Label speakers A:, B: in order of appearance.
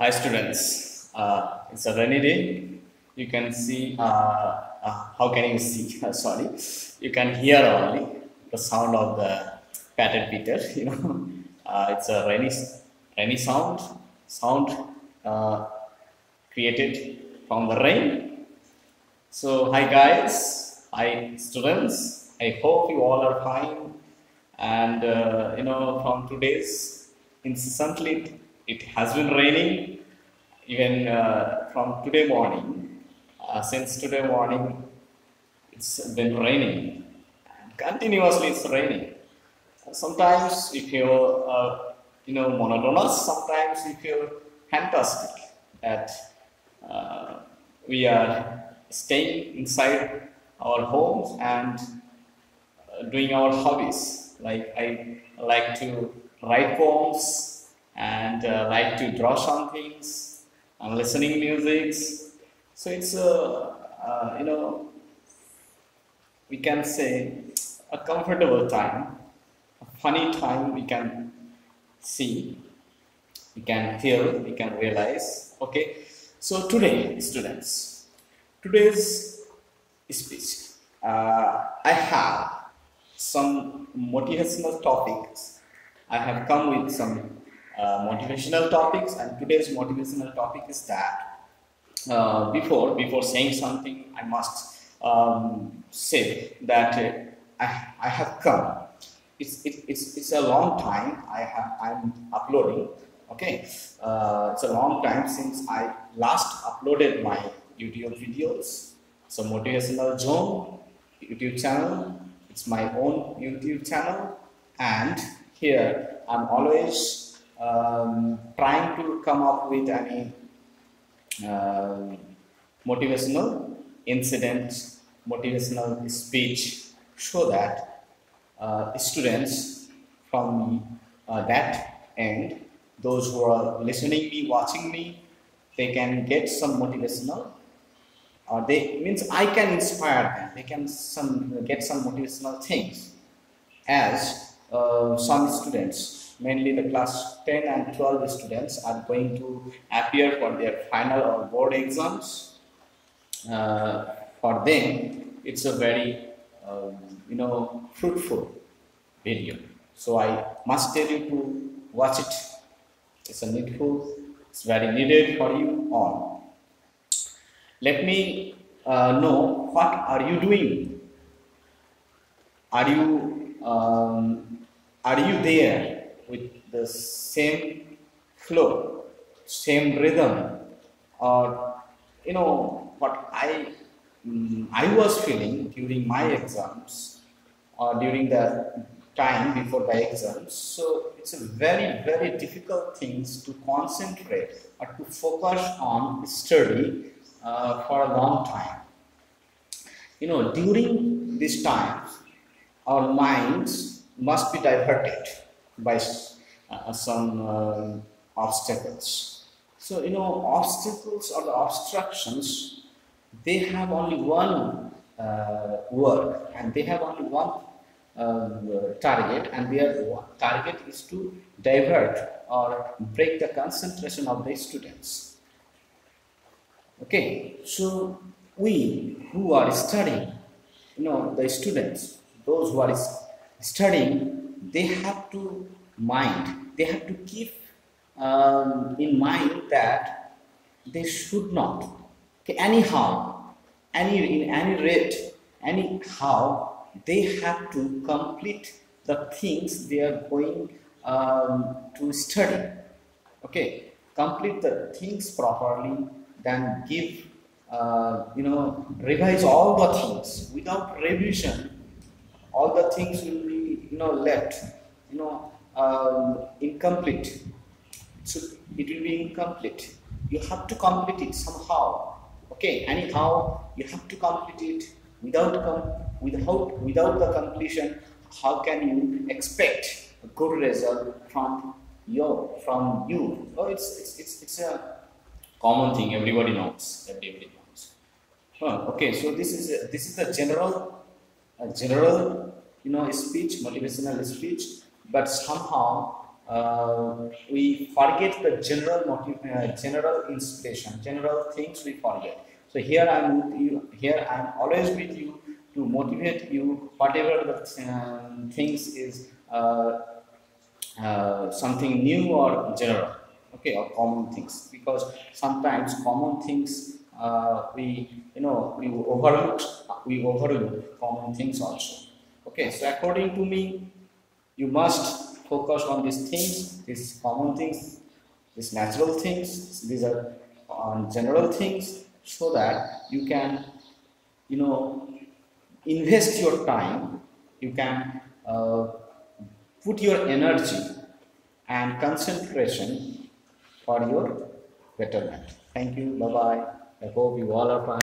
A: Hi students, uh, it's a rainy day. You can see, uh, uh, how can you see? Sorry, you can hear only the sound of the patted Peter. You know, uh, it's a rainy, rainy sound, sound uh, created from the rain. So hi guys, hi students. I hope you all are fine. And uh, you know, from today's incessantly it has been raining even uh, from today morning. Uh, since today morning it's been raining. Continuously it's raining. Sometimes you feel uh, you know monotonous sometimes you feel fantastic that uh, we are staying inside our homes and uh, doing our hobbies. Like i like to write poems and uh, like to draw some things and listening music. So it's a uh, you know we can say a comfortable time, a funny time we can see, we can feel, we can realize. Okay, so today, students, today's speech, uh, I have some motivational topics. I have come with some uh, motivational topics and today's motivational topic is that uh, before before saying something I must um, say that uh, I, I have come. It's, it, it's, it's a long time I have I'm uploading okay? Uh, it's a long time since I last uploaded my YouTube videos. A motivational zone YouTube channel. It's my own YouTube channel. And here I'm always um, trying to come up with any uh, motivational incident, motivational speech so that uh, students from uh, that end, those who are listening me, watching me, they can get some motivational or they means I can inspire them. They can some get some motivational things as uh, some students mainly the class 10 and 12 students are going to appear for their final or board exams. Uh, for them, it's a very, um, you know, fruitful video. So I must tell you to watch it. It's a needful, it's very needed for you all. Let me uh, know what are you doing? Are you um, are you there with the same flow, same rhythm, or you know what I um, I was feeling during my exams or during the time before the exams. So it's a very very difficult things to concentrate or to focus on study uh, for a long time. You know during this time our minds must be diverted by uh, some uh, obstacles. So, you know, obstacles or the obstructions, they have only one uh, work and they have only one uh, target and their target is to divert or break the concentration of the students. Okay, so we who are studying, you know, the students, those who are studying they have to mind, they have to keep um, in mind that they should not, okay, anyhow, any in any rate, anyhow, they have to complete the things they are going um, to study. Okay, complete the things properly, then give, uh, you know, revise all the things. Without revision, all the things will you know left you know um, incomplete. So it will be incomplete. You have to complete it somehow okay? Anyhow you have to complete it without com- without without the completion. How can you expect a good result from your from you? Oh it's it's it's, it's a common thing. Everybody knows. Everybody knows. Oh, okay so this is a, this is the general a general you know speech motivational speech but somehow uh, we forget the general motive, uh, general inspiration, general things we forget. So here I'm with you. Here I'm always with you to motivate you. Whatever the um, things is uh, uh, something new or general, okay, or common things. Because sometimes common things uh, we you know we overlook we overlook common things also. Okay, so according to me, you must focus on these things, these common things, these natural things. These are on general things, so that you can you know invest your time. You can uh, put your energy and concentration for your betterment. Thank you. Bye bye. I hope you all are fine.